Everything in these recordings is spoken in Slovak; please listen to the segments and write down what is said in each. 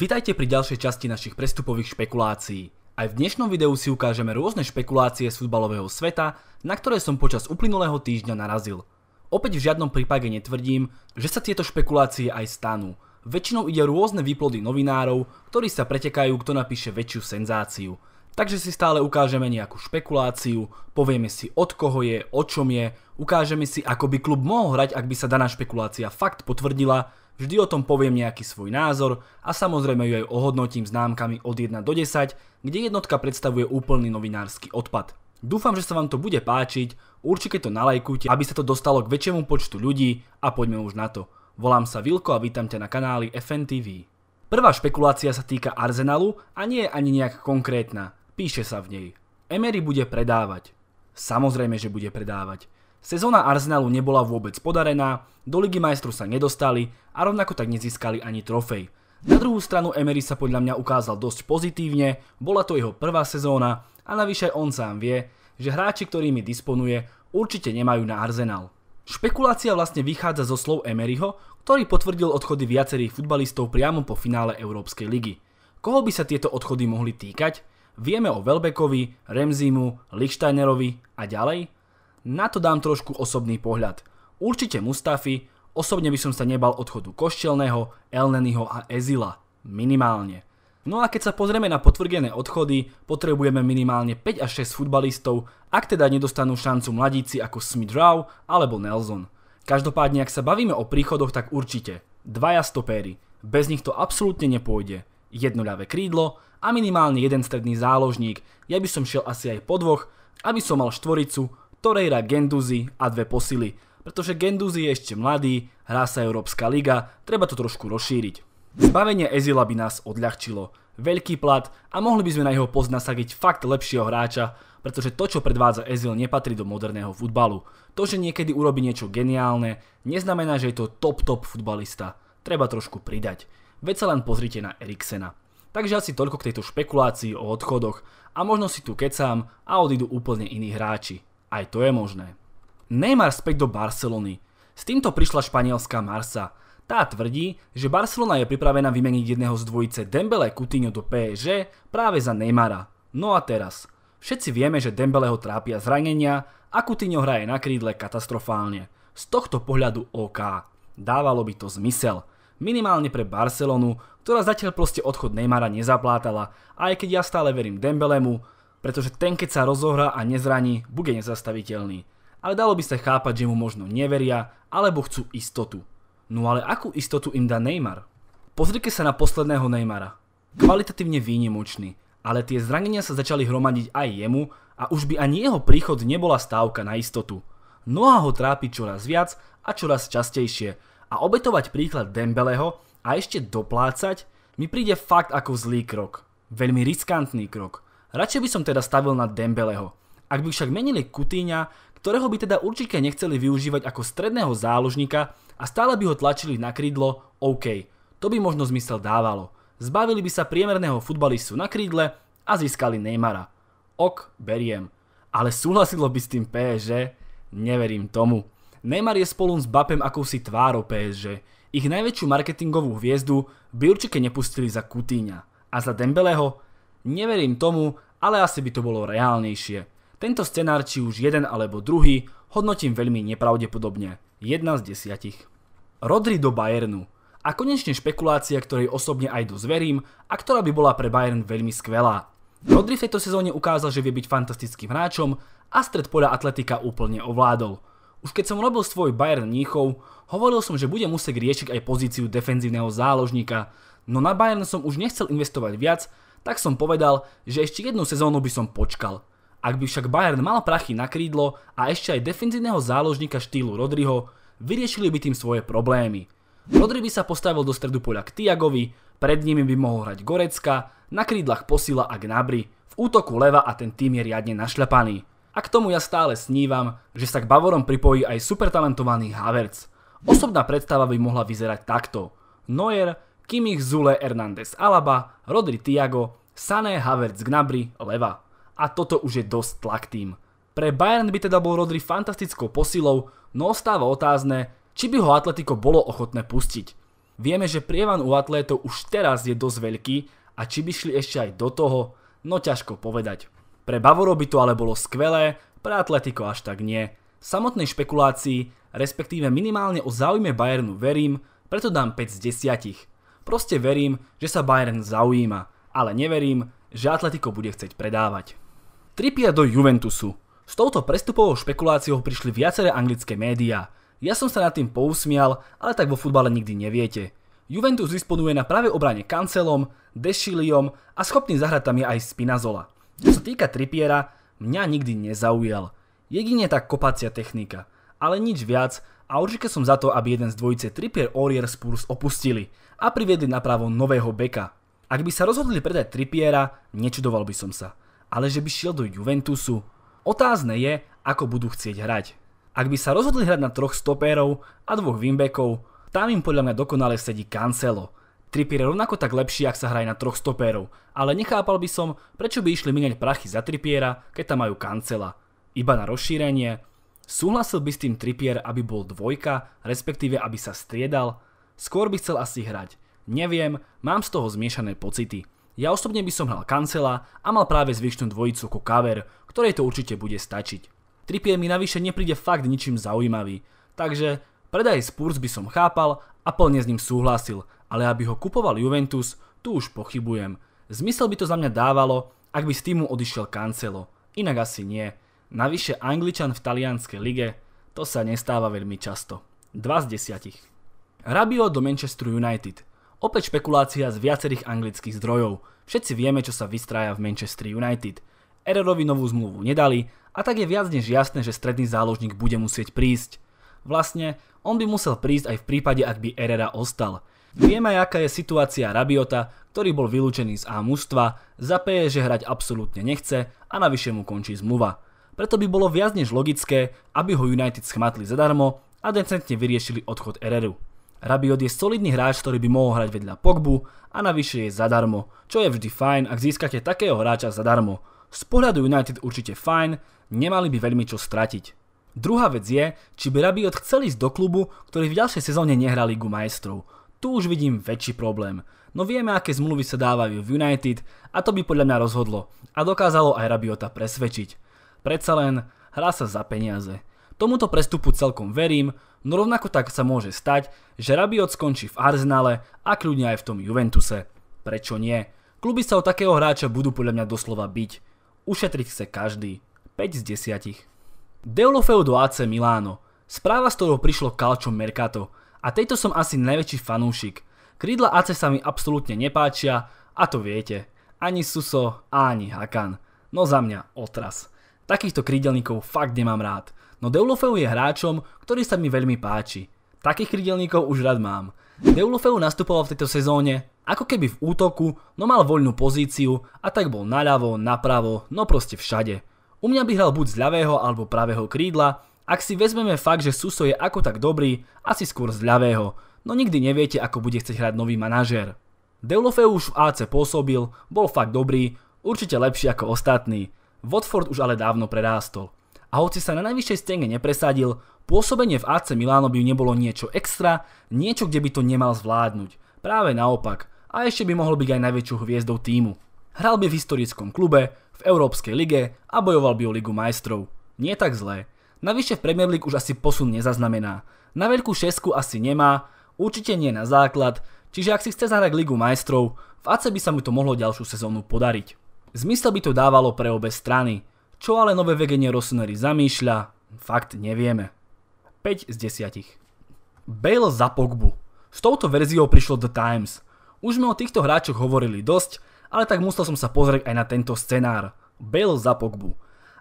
Vitajte pri ďalšej časti našich prestupových špekulácií. Aj v dnešnom videu si ukážeme rôzne špekulácie z futbalového sveta, na ktoré som počas uplynulého týždňa narazil. Opäť v žiadnom prípade netvrdím, že sa tieto špekulácie aj stanú. Väčšinou ide rôzne výplody novinárov, ktorí sa pretekajú, kto napíše väčšiu senzáciu. Takže si stále ukážeme nejakú špekuláciu, povieme si od koho je, o čom je, ukážeme si ako by klub mohol hrať, ak by sa daná špekulácia fakt potvrdila, vždy o tom poviem nejaký svoj názor a samozrejme ju aj ohodnotím známkami od 1 do 10, kde jednotka predstavuje úplný novinársky odpad. Dúfam, že sa vám to bude páčiť, určite to nalajkujte, aby sa to dostalo k väčšiemu počtu ľudí a poďme už na to. Volám sa Vilko a vítam ťa na kanáli FNTV. Prvá špekulácia sa týka Arsenalu a nie je ani nejak konkrétna. Píše sa v nej. Emery bude predávať. Samozrejme, že bude predávať. Sezóna Arsenalu nebola vôbec podarená, do Ligy majstrov sa nedostali a rovnako tak nezískali ani trofej. Na druhú stranu Emery sa podľa mňa ukázal dosť pozitívne, bola to jeho prvá sezóna a navyše on sám vie, že hráči, ktorými disponuje, určite nemajú na Arsenal. Špekulácia vlastne vychádza zo slov Emeryho, ktorý potvrdil odchody viacerých futbalistov priamo po finále Európskej ligy. Koho by sa tieto odchody mohli týkať? Vieme o Welbeckovi, Remzimu, Lichtsteinerovi a ďalej? Na to dám trošku osobný pohľad. Určite Mustafi, osobne by som sa nebal odchodu Koščelného, Elnenyho a Ezila. Minimálne. No a keď sa pozrieme na potvrdené odchody, potrebujeme minimálne 5 až 6 futbalistov, ak teda nedostanú šancu mladíci ako Smith Rowe alebo Nelson. Každopádne, ak sa bavíme o príchodoch, tak určite. Dvaja stopéry. Bez nich to absolútne nepôjde. Jedno ľavé krídlo a minimálne jeden stredný záložník. Ja by som šiel asi aj po dvoch, aby som mal štvoricu, Torreira Genduzi a dve posily. Pretože Genduzi je ešte mladý, hrá sa Európska liga, treba to trošku rozšíriť. Zbavenie Ezila by nás odľahčilo. Veľký plat a mohli by sme na jeho post nasadiť fakt lepšieho hráča, pretože to, čo predvádza Ezil, nepatrí do moderného futbalu. To, že niekedy urobí niečo geniálne, neznamená, že je to top top futbalista. Treba trošku pridať. Veď sa len pozrite na Eriksena. Takže asi toľko k tejto špekulácii o odchodoch a možno si tu kecám a odídu úplne iní hráči. Aj to je možné. Neymar späť do Barcelony. S týmto prišla španielská Marsa. Tá tvrdí, že Barcelona je pripravená vymeniť jedného z dvojice Dembele Coutinho do PSG práve za Neymara. No a teraz. Všetci vieme, že Dembeleho trápia zranenia a Coutinho hraje na krídle katastrofálne. Z tohto pohľadu OK. Dávalo by to zmysel. Minimálne pre Barcelonu, ktorá zatiaľ proste odchod Neymara nezaplátala, aj keď ja stále verím Dembelemu, pretože ten keď sa rozohrá a nezraní, bude nezastaviteľný. Ale dalo by sa chápať, že mu možno neveria, alebo chcú istotu. No ale akú istotu im dá Neymar? Pozrite sa na posledného Neymara. Kvalitatívne výnimočný, ale tie zranenia sa začali hromadiť aj jemu a už by ani jeho príchod nebola stávka na istotu. Noha ho trápi čoraz viac a čoraz častejšie a obetovať príklad Dembeleho a ešte doplácať mi príde fakt ako zlý krok. Veľmi riskantný krok. Radšej by som teda stavil na Dembeleho. Ak by však menili Kutíňa, ktorého by teda určite nechceli využívať ako stredného záložníka a stále by ho tlačili na krídlo, OK, to by možno zmysel dávalo. Zbavili by sa priemerného futbalistu na krídle a získali Neymara. Ok, beriem. Ale súhlasilo by s tým PSG? Neverím tomu. Neymar je spolu s Bapem akousi tvárou PSG. Ich najväčšiu marketingovú hviezdu by určite nepustili za Kutíňa. A za Dembeleho? Neverím tomu, ale asi by to bolo reálnejšie. Tento scenár, či už jeden alebo druhý, hodnotím veľmi nepravdepodobne. Jedna z desiatich. Rodri do Bayernu. A konečne špekulácia, ktorej osobne aj dosť a ktorá by bola pre Bayern veľmi skvelá. Rodri v tejto sezóne ukázal, že vie byť fantastickým hráčom a stred poľa atletika úplne ovládol. Už keď som robil svoj Bayern Mníchov, hovoril som, že bude musieť riešiť aj pozíciu defenzívneho záložníka, no na Bayern som už nechcel investovať viac, tak som povedal, že ešte jednu sezónu by som počkal. Ak by však Bayern mal prachy na krídlo a ešte aj defenzívneho záložníka štýlu Rodriho, vyriešili by tým svoje problémy. Rodri by sa postavil do stredu poľa k Tiagovi, pred nimi by mohol hrať Gorecka, na krídlach Posila a Gnabry, v útoku leva a ten tým je riadne našľapaný. A k tomu ja stále snívam, že sa k Bavorom pripojí aj supertalentovaný Havertz. Osobná predstava by mohla vyzerať takto. Neuer, Kimmich, Zule, Hernández, Alaba, Rodri Tiago, Sané, Havertz, Gnabry, leva. A toto už je dosť tlak tým. Pre Bayern by teda bol Rodri fantastickou posilou, no ostáva otázne, či by ho Atletico bolo ochotné pustiť. Vieme, že prievan u atlétov už teraz je dosť veľký a či by šli ešte aj do toho, no ťažko povedať. Pre Bavorov by to ale bolo skvelé, pre Atletico až tak nie. Samotnej špekulácii, respektíve minimálne o záujme Bayernu verím, preto dám 5 z 10. Proste verím, že sa Bayern zaujíma, ale neverím, že Atletico bude chcieť predávať. Trippier do Juventusu. S touto prestupovou špekuláciou prišli viaceré anglické médiá. Ja som sa nad tým pousmial, ale tak vo futbale nikdy neviete. Juventus disponuje na práve obrane Cancelom, Dešiliom a schopný zahrať tam je aj Spinazola. Čo sa týka Trippiera, mňa nikdy nezaujal. Jedine tak kopacia technika. Ale nič viac a určite som za to, aby jeden z dvojice Trippier Orier Spurs opustili a priviedli napravo nového beka. Ak by sa rozhodli predať Trippiera, nečudoval by som sa. Ale že by šiel do Juventusu? Otázne je, ako budú chcieť hrať. Ak by sa rozhodli hrať na troch stopérov a dvoch winbackov, tam im podľa mňa dokonale sedí Cancelo. Trippier je rovnako tak lepší, ak sa hraje na troch stopérov, ale nechápal by som, prečo by išli miniať prachy za Trippiera, keď tam majú Cancela. Iba na rozšírenie? Súhlasil by s tým Trippier, aby bol dvojka, respektíve aby sa striedal? Skôr by chcel asi hrať. Neviem, mám z toho zmiešané pocity. Ja osobne by som hral Cancela a mal práve zvyšnú dvojicu ako Kaver, ktorej to určite bude stačiť. Trippier mi navyše nepríde fakt ničím zaujímavý, takže predaj Spurs by som chápal a plne s ním súhlasil, ale aby ho kupoval Juventus, tu už pochybujem. Zmysel by to za mňa dávalo, ak by z týmu odišiel Cancelo. Inak asi nie. Navyše Angličan v talianskej lige, to sa nestáva veľmi často. 2 z 10. Rabio do Manchester United. Opäť špekulácia z viacerých anglických zdrojov. Všetci vieme, čo sa vystrája v Manchester United. Ererovi novú zmluvu nedali a tak je viac než jasné, že stredný záložník bude musieť prísť. Vlastne, on by musel prísť aj v prípade, ak by Erera ostal. Vieme, aká je situácia Rabiota, ktorý bol vylúčený z A mužstva, za že hrať absolútne nechce a navyše mu končí zmluva. Preto by bolo viac než logické, aby ho United schmatli zadarmo a decentne vyriešili odchod Ereru. Rabiot je solidný hráč, ktorý by mohol hrať vedľa Pogbu a navyše je zadarmo, čo je vždy fajn, ak získate takého hráča zadarmo. Z pohľadu United určite fajn, nemali by veľmi čo stratiť. Druhá vec je, či by Rabiot chcel ísť do klubu, ktorý v ďalšej sezóne nehrá Ligu majstrov. Tu už vidím väčší problém. No vieme, aké zmluvy sa dávajú v United a to by podľa mňa rozhodlo a dokázalo aj Rabiota presvedčiť. Predsa len hrá sa za peniaze. Tomuto prestupu celkom verím, no rovnako tak sa môže stať, že Rabiot skončí v Arsenale a kľudne aj v tom Juventuse. Prečo nie? Kluby sa o takého hráča budú podľa mňa doslova byť. Ušetriť chce každý. 5 z 10. Deulofeu do AC Milano. Správa, z ktorou prišlo Calcio Mercato a tejto som asi najväčší fanúšik. Krídla AC sa mi absolútne nepáčia a to viete. Ani Suso, ani Hakan. No za mňa otras. Takýchto krídelníkov fakt nemám rád. No Deulofeu je hráčom, ktorý sa mi veľmi páči. Takých krídelníkov už rád mám. Deulofeu nastupoval v tejto sezóne ako keby v útoku, no mal voľnú pozíciu a tak bol naľavo, napravo, no proste všade. U mňa by hral buď z ľavého alebo pravého krídla ak si vezmeme fakt, že Suso je ako tak dobrý, asi skôr z ľavého, no nikdy neviete, ako bude chcieť hrať nový manažér. Deulofeu už v AC pôsobil, bol fakt dobrý, určite lepší ako ostatní. Watford už ale dávno prerástol. A hoci sa na najvyššej stene nepresadil, pôsobenie v AC Miláno by nebolo niečo extra, niečo, kde by to nemal zvládnuť. Práve naopak. A ešte by mohol byť aj najväčšou hviezdou týmu. Hral by v historickom klube, v Európskej lige a bojoval by o Ligu majstrov. Nie tak zlé. Navyše v Premier League už asi posun nezaznamená. Na veľkú šesku asi nemá, určite nie na základ, čiže ak si chce zahrať Ligu majstrov, v AC by sa mu to mohlo ďalšiu sezónu podariť. Zmysel by to dávalo pre obe strany, čo ale nové vegenie Rossoneri zamýšľa, fakt nevieme. 5 z 10. Bale za Pogbu. S touto verziou prišlo The Times. Už sme o týchto hráčoch hovorili dosť, ale tak musel som sa pozrieť aj na tento scenár. Bale za Pogbu.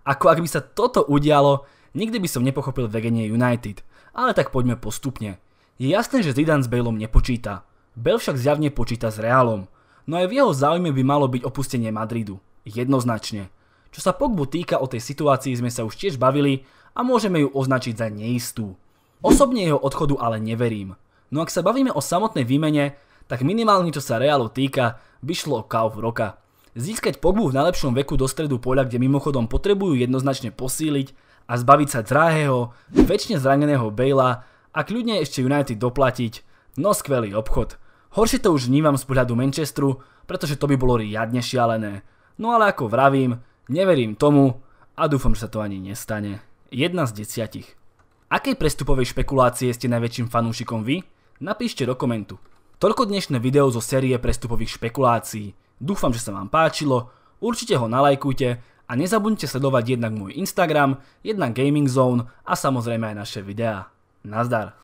Ako ak by sa toto udialo, Nikdy by som nepochopil vegenie United, ale tak poďme postupne. Je jasné, že Zidane s Baleom nepočíta. Bale však zjavne počíta s Realom. No aj v jeho záujme by malo byť opustenie Madridu. Jednoznačne. Čo sa Pogbu týka o tej situácii sme sa už tiež bavili a môžeme ju označiť za neistú. Osobne jeho odchodu ale neverím. No ak sa bavíme o samotnej výmene, tak minimálne čo sa Realu týka, by šlo o kauf roka. Získať Pogbu v najlepšom veku do stredu poľa, kde mimochodom potrebujú jednoznačne posíliť, a zbaviť sa drahého, väčšine zraneného Bejla a kľudne ešte United doplatiť, No skvelý obchod. Horšie to už vnímam z pohľadu Manchesteru, pretože to by bolo riadne šialené. No ale ako vravím, neverím tomu a dúfam, že sa to ani nestane. Jedna z desiatich. Akej prestupovej špekulácie ste najväčším fanúšikom vy? Napíšte do komentu. Toľko dnešné video zo série prestupových špekulácií. Dúfam, že sa vám páčilo, určite ho nalajkujte a nezabudnite sledovať jednak môj Instagram, jednak Gaming Zone a samozrejme aj naše videá. Nazdar.